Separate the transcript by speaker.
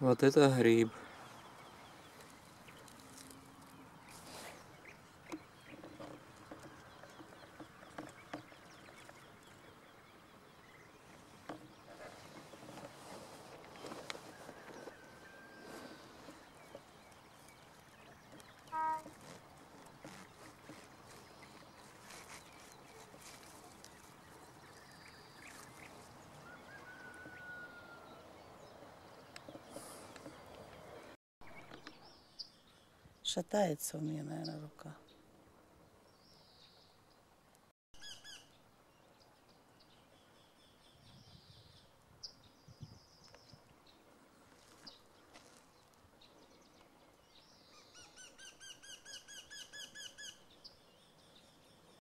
Speaker 1: Вот это гриб.
Speaker 2: Шатается у меня, наверное, рука.